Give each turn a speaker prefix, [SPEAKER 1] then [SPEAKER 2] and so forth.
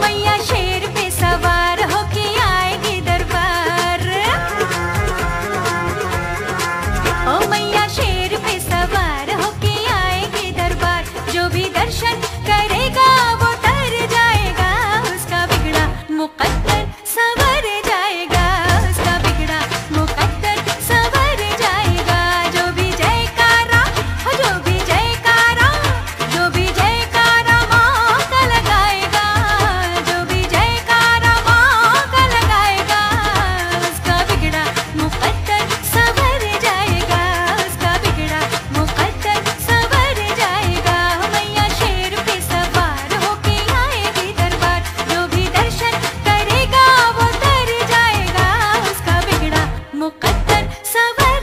[SPEAKER 1] मैया शेर पे सवार होके दरबार। ओ मैया शेर पे सवार होके दरबार। जो भी दर्शन कर savar